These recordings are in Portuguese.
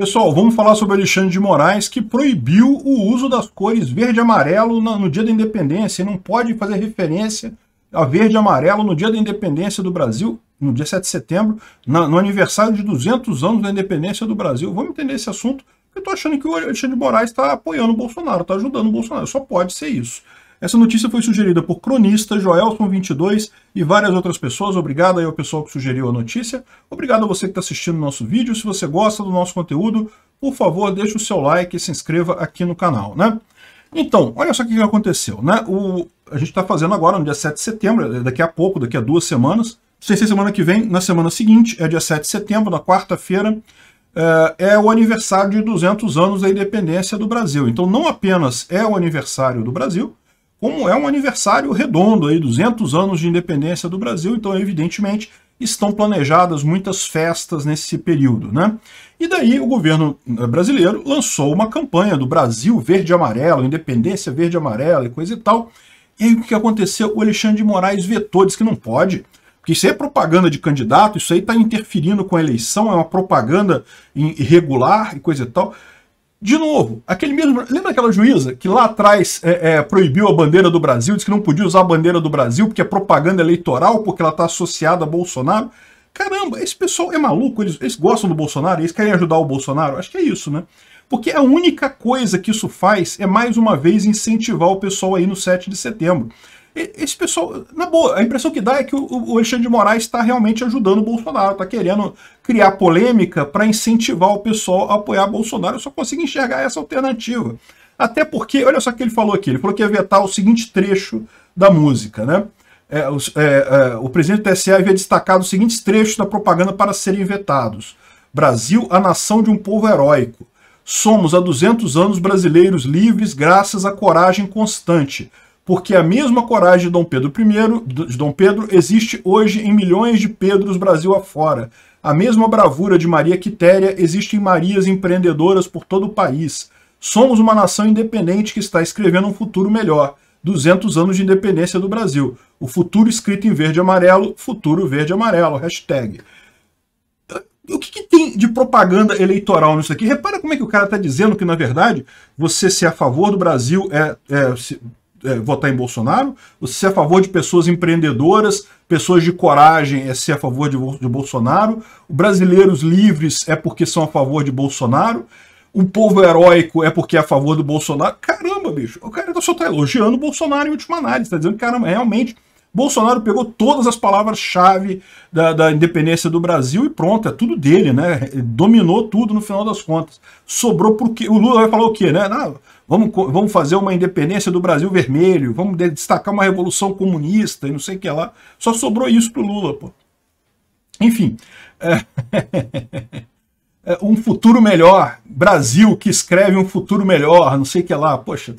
Pessoal, vamos falar sobre Alexandre de Moraes, que proibiu o uso das cores verde e amarelo no, dia da independência. Não pode fazer referência a verde e amarelo no dia da independência do Brasil, no dia 7 de setembro, na, no aniversário de 200 anos da independência do Brasil. Vamos entender esse assunto, eu estou achando que o Alexandre de Moraes está apoiando o Bolsonaro, está ajudando o Bolsonaro. Só pode ser isso. Essa notícia foi sugerida por cronista Joelson22 e várias outras pessoas. Obrigado aí ao pessoal que sugeriu a notícia. Obrigado a você que está assistindo o nosso vídeo. Se você gosta do nosso conteúdo, por favor, deixe o seu like e se inscreva aqui no canal, né? Então, olha só o que aconteceu, né? O, a gente está fazendo agora no dia 7 de setembro, daqui a pouco, daqui a duas semanas. Sem ser semana que vem, na semana seguinte, é dia 7 de setembro, na quarta-feira, é, é o aniversário de 200 anos da independência do Brasil. Então, não apenas é o aniversário do Brasil, como é um aniversário redondo, aí, 200 anos de independência do Brasil, então, evidentemente, estão planejadas muitas festas nesse período. Né? E daí o governo eh, brasileiro lançou uma campanha do Brasil verde e amarelo, independência verde e amarela e coisa e tal. E aí o que aconteceu? O Alexandre de Moraes vetou, disse que não pode, porque isso é propaganda de candidato, isso aí está interferindo com a eleição, é uma propaganda irregular e coisa e tal. De novo, aquele mesmo. Lembra aquela juíza que lá atrás é, é, proibiu a bandeira do Brasil, disse que não podia usar a bandeira do Brasil porque é propaganda eleitoral, porque ela está associada a Bolsonaro? Caramba, esse pessoal é maluco, eles, eles gostam do Bolsonaro, eles querem ajudar o Bolsonaro? Acho que é isso, né? Porque a única coisa que isso faz é, mais uma vez, incentivar o pessoal aí no 7 de setembro. Esse pessoal, na boa, a impressão que dá é que o, Alexandre de Moraes está realmente ajudando o Bolsonaro, está querendo criar polêmica para incentivar o pessoal a apoiar Bolsonaro. Eu só consigo enxergar essa alternativa. Até porque, olha só o que ele falou aqui, ele falou que ia vetar o seguinte trecho da música, né? É, é, é, o presidente do TSE havia destacado os seguintes trechos da propaganda para serem vetados. Brasil, a nação de um povo heróico. Somos há 200 anos brasileiros livres graças à coragem constante porque a mesma coragem de Dom Pedro I, de Dom Pedro, existe hoje em milhões de Pedros Brasil afora. A mesma bravura de Maria Quitéria existe em Marias empreendedoras por todo o país. Somos uma nação independente que está escrevendo um futuro melhor. 200 anos de independência do Brasil. O futuro escrito em verde e amarelo, futuro verde e amarelo, hashtag. O que, que, tem de propaganda eleitoral nisso aqui? Repara como é que o cara está dizendo que, na verdade, você ser a favor do Brasil é, é é, votar em Bolsonaro? Você é a favor de pessoas empreendedoras, pessoas de coragem é ser a favor de, de Bolsonaro? Brasileiros livres é porque são a favor de Bolsonaro? O povo heróico é porque é a favor do Bolsonaro? Caramba, bicho, o cara só está elogiando o Bolsonaro em última análise, está dizendo que, caramba, realmente Bolsonaro pegou todas as palavras-chave da, da, independência do Brasil e pronto, é tudo dele, né? Dominou tudo no final das contas. Sobrou porque o Lula vai falar o quê, né? Não, vamos, vamos fazer uma independência do Brasil vermelho, vamos destacar uma revolução comunista e não sei o que lá. Só sobrou isso pro Lula, pô. Enfim, é... é um futuro melhor, Brasil que escreve um futuro melhor, não sei o que lá, poxa.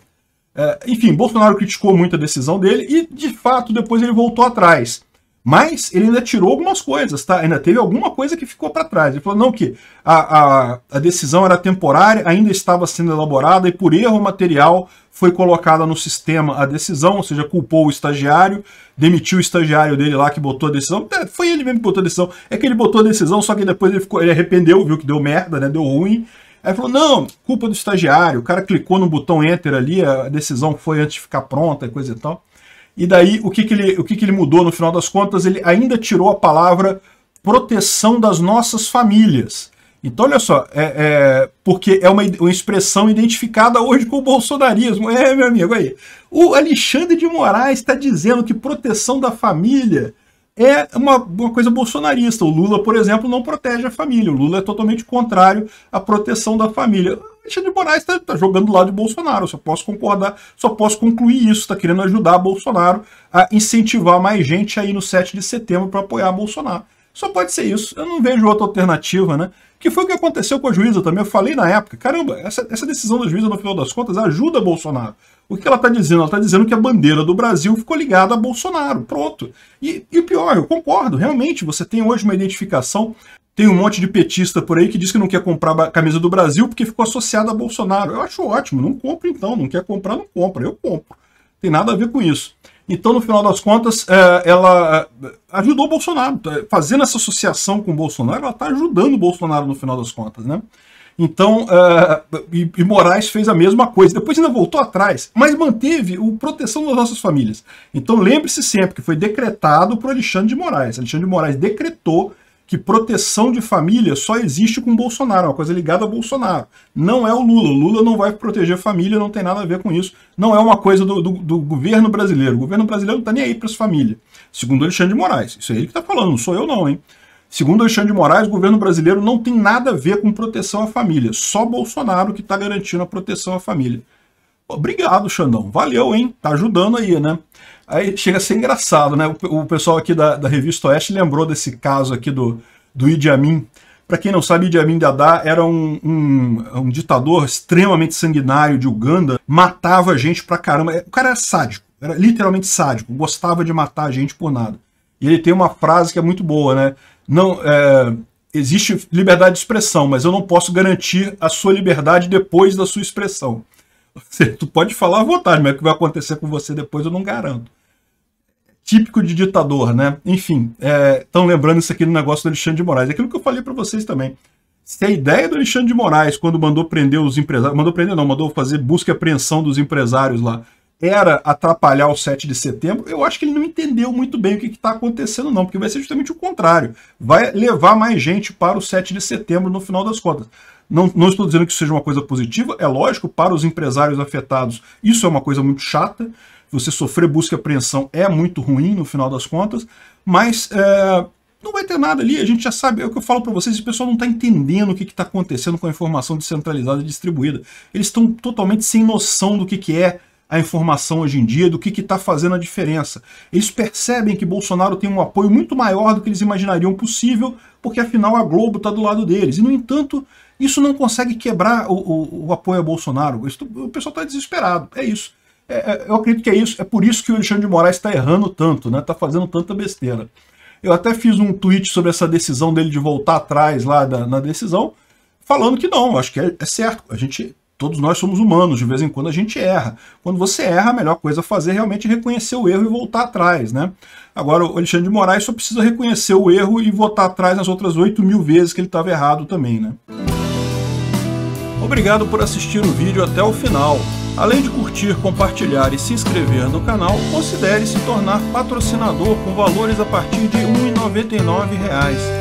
É, enfim, Bolsonaro criticou muito a decisão dele e, de fato, depois ele voltou atrás. Mas ele ainda tirou algumas coisas, tá? Ainda teve alguma coisa que ficou para trás. Ele falou, não, que a, a, a, decisão era temporária, ainda estava sendo elaborada e por erro material foi colocada no sistema a decisão, ou seja, culpou o estagiário, demitiu o estagiário dele lá que botou a decisão. É, foi ele mesmo que botou a decisão. É que ele botou a decisão, só que depois ele, ficou, ele arrependeu, viu que deu merda, né? Deu ruim. Aí falou, não, culpa do estagiário, o cara clicou no botão Enter ali, a decisão foi antes de ficar pronta e coisa e tal. E daí, o que, que, ele, o que, que ele mudou no final das contas? Ele ainda tirou a palavra proteção das nossas famílias. Então, olha só, é, é, porque é uma, uma, expressão identificada hoje com o bolsonarismo. É, meu amigo, aí. O Alexandre de Moraes está dizendo que proteção da família é uma, uma coisa bolsonarista. O Lula, por exemplo, não protege a família. O Lula é totalmente contrário à proteção da família. Alexandre de Moraes está tá jogando do lado de Bolsonaro. Só posso concordar, só posso concluir isso. Está querendo ajudar Bolsonaro a incentivar mais gente aí no 7 de setembro para apoiar Bolsonaro. Só pode ser isso. Eu não vejo outra alternativa, né? Que foi o que aconteceu com a juíza também. Eu falei na época, caramba, essa, essa decisão da juíza, no final das contas, ajuda Bolsonaro. O que ela está dizendo? Ela está dizendo que a bandeira do Brasil ficou ligada a Bolsonaro. Pronto. E, e pior, eu concordo, realmente, você tem hoje uma identificação. Tem um monte de petista por aí que diz que não quer comprar a camisa do Brasil porque ficou associada a Bolsonaro. Eu acho ótimo, não compra então, não quer comprar, não compra, eu compro. Tem nada a ver com isso. Então, no final das contas, é, ela é, ajudou o Bolsonaro. Fazendo essa associação com o Bolsonaro, ela está ajudando o Bolsonaro no final das contas, né? Então, uh, e, e, Moraes fez a mesma coisa. Depois ainda voltou atrás, mas manteve a proteção das nossas famílias. Então, lembre-se sempre que foi decretado por Alexandre de Moraes. Alexandre de Moraes decretou que proteção de família só existe com Bolsonaro, é uma coisa ligada a Bolsonaro. Não é o Lula. O Lula não vai proteger família, não tem nada a ver com isso. Não é uma coisa do, do, do governo brasileiro. O governo brasileiro não está nem aí para as famílias. Segundo Alexandre de Moraes. Isso é ele que está falando, não sou eu não, hein? Segundo Alexandre de Moraes, o governo brasileiro não tem nada a ver com proteção à família. Só Bolsonaro que está garantindo a proteção à família. Obrigado, Xandão. Valeu, hein? Tá ajudando aí, né? Aí chega a ser engraçado, né? O, pessoal aqui da, da Revista Oeste lembrou desse caso aqui do, do Idi Amin. Para quem não sabe, Idi Amin Dada era um, um, um, ditador extremamente sanguinário de Uganda, matava gente pra caramba. O cara era sádico, era literalmente sádico, gostava de matar gente por nada. E ele tem uma frase que é muito boa, né? Não, é, existe liberdade de expressão, mas eu não posso garantir a sua liberdade depois da sua expressão. Tu pode falar à vontade, mas o que vai acontecer com você depois eu não garanto típico de ditador, né? Enfim, estão é, lembrando isso aqui no negócio do Alexandre de Moraes. É aquilo que eu falei para vocês também. Se a ideia do Alexandre de Moraes, quando mandou prender os empresários, mandou prender não, mandou fazer busca e apreensão dos empresários lá, era atrapalhar o 7 de setembro, eu acho que ele não entendeu muito bem o que está acontecendo não, porque vai ser justamente o contrário. Vai levar mais gente para o 7 de setembro no final das contas. Não, não estou dizendo que isso seja uma coisa positiva, é lógico, para os empresários afetados, isso é uma coisa muito chata, você sofrer busca e apreensão é muito ruim no final das contas, mas é, não vai ter nada ali, a gente já sabe, é o que eu falo para vocês, o pessoal não está entendendo o que está acontecendo com a informação descentralizada e distribuída. Eles estão totalmente sem noção do que, que é a informação hoje em dia, do que está fazendo a diferença. Eles percebem que Bolsonaro tem um apoio muito maior do que eles imaginariam possível, porque afinal a Globo está do lado deles. E, no entanto, isso não consegue quebrar o, o, o apoio a Bolsonaro. Isso, o pessoal está desesperado, é isso. É, é, eu acredito que é isso, é por isso que o Alexandre de Moraes está errando tanto, né? Está fazendo tanta besteira. Eu até fiz um tweet sobre essa decisão dele de voltar atrás lá da, na decisão, falando que não, acho que é, é, certo. A gente, todos nós somos humanos, de vez em quando a gente erra. Quando você erra, a melhor coisa a fazer é realmente reconhecer o erro e voltar atrás, né? Agora, o Alexandre de Moraes só precisa reconhecer o erro e voltar atrás nas outras 8 mil vezes que ele estava errado também, né? Obrigado por assistir o vídeo até o final. Além de curtir, compartilhar e se inscrever no canal, considere se tornar patrocinador com valores a partir de R$ 1,99.